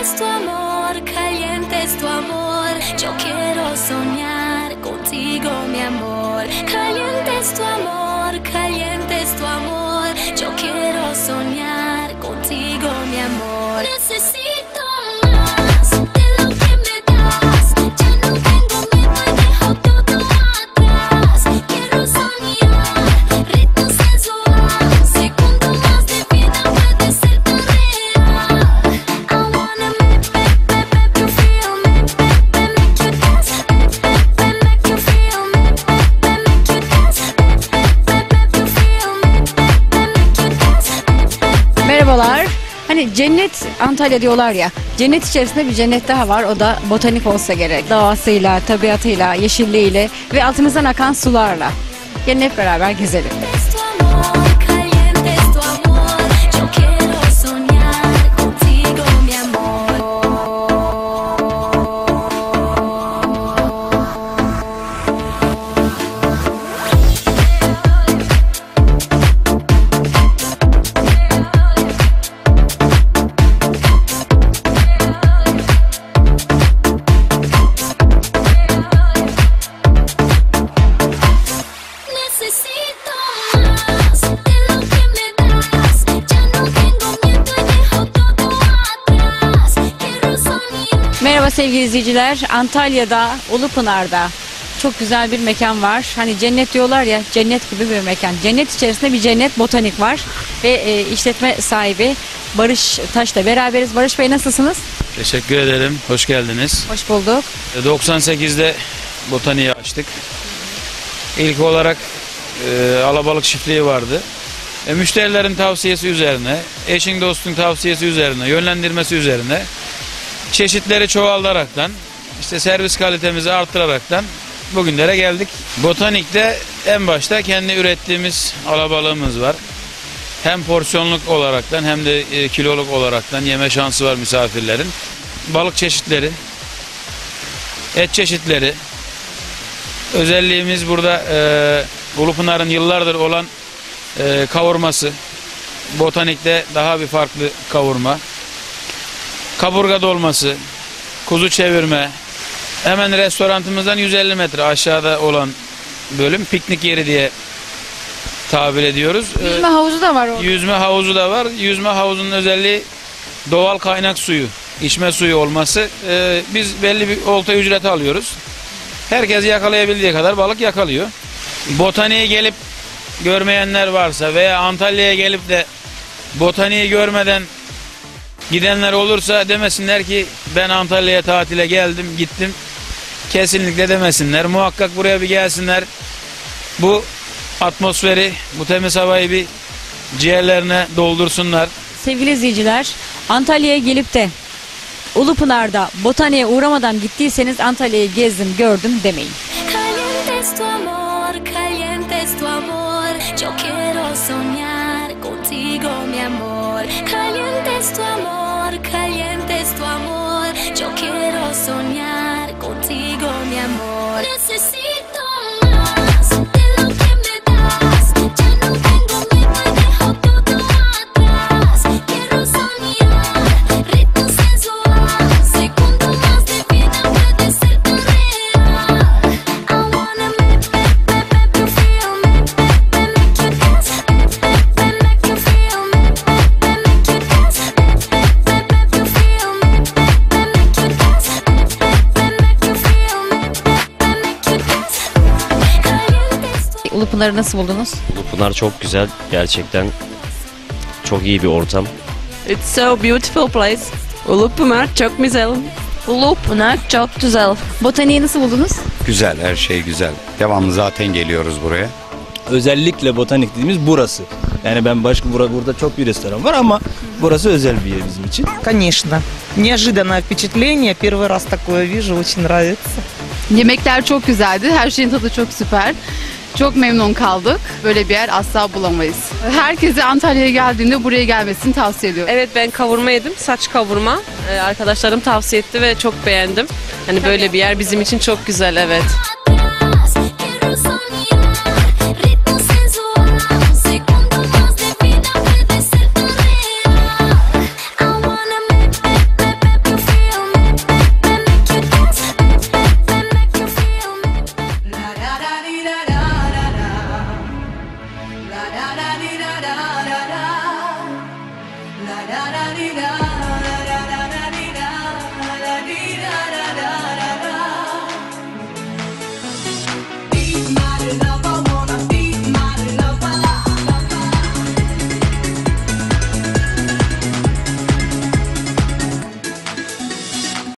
es tu amor, caliente es tu amor. Yo quiero soñar contigo, mi amor. Caliente es tu amor, caliente es tu amor. Yo quiero soñar contigo, mi amor. Necesito Merhabalar. Hani cennet Antalya diyorlar ya. Cennet içerisinde bir cennet daha var. O da botanik olsa gerek. Doğasıyla, tabiatıyla, yeşilliğiyle ve altımızdan akan sularla. Gelin hep beraber gezelim. Merhaba sevgili izleyiciler. Antalya'da, Ulupınar'da çok güzel bir mekan var. Hani cennet diyorlar ya, cennet gibi bir mekan. Cennet içerisinde bir cennet botanik var. Ve e, işletme sahibi Barış Taş'la beraberiz. Barış Bey nasılsınız? Teşekkür ederim. Hoş geldiniz. Hoş bulduk. 98'de botaniği açtık. İlk olarak e, alabalık çiftliği vardı. E, müşterilerin tavsiyesi üzerine, eşin dostun tavsiyesi üzerine, yönlendirmesi üzerine çeşitleri çoğaltaraktan, işte servis kalitemizi arttıraraktan bugünlere geldik. Botanikte en başta kendi ürettiğimiz alabalığımız var. Hem porsiyonluk olaraktan hem de e, kiloluk olaraktan yeme şansı var misafirlerin. Balık çeşitleri, et çeşitleri. Özelliğimiz burada e, Ulupınar'ın yıllardır olan e, kavurması. Botanikte daha bir farklı kavurma. Kaburga dolması, kuzu çevirme. Hemen restoranımızdan 150 metre aşağıda olan bölüm piknik yeri diye tabir ediyoruz. E, Yüzme havuzu da var orada. Yüzme havuzu da var. Yüzme havuzunun özelliği doğal kaynak suyu, içme suyu olması. Ee, biz belli bir olta ücreti alıyoruz. Herkes yakalayabildiği kadar balık yakalıyor. Botaniğe gelip görmeyenler varsa veya Antalya'ya gelip de botaniği görmeden gidenler olursa demesinler ki ben Antalya'ya tatile geldim gittim. Kesinlikle demesinler. Muhakkak buraya bir gelsinler. Bu atmosferi, bu temiz havayı bir ciğerlerine doldursunlar. Sevgili izleyiciler, Antalya'ya gelip de Ulupınar'da botaniğe uğramadan gittiyseniz Antalya'yı gezdim, gördüm demeyin. Yo quiero soñar contigo, mi amor. Caliente es tu amor, caliente es tu amor. Yo quiero soñar contigo, mi amor. es tu Ulupınar'ı nasıl buldunuz? Pınar çok güzel gerçekten. Çok iyi bir ortam. It's so beautiful place. Ulupınar çok güzel. Ulupınar çok güzel. Botaniği nasıl buldunuz? Güzel, her şey güzel. Devamlı zaten geliyoruz buraya. özellikle botanik dediğimiz burası. Yani ben başka bura- burada çok bir restoran var ama burası özel bir yer bizim için. Конечно. Неожиданное впечатление. Первый раз такое вижу, очень нравится. Yemekler çok güzeldi. Her şeyin tadı çok süper. Çok memnun kaldık. Böyle bir yer asla bulamayız. Herkese Antalya'ya geldiğinde buraya gelmesini tavsiye ediyorum. Evet ben kavurma yedim. Saç kavurma. Ee, arkadaşlarım tavsiye etti ve çok beğendim. Hani böyle bir yer bizim için çok güzel evet.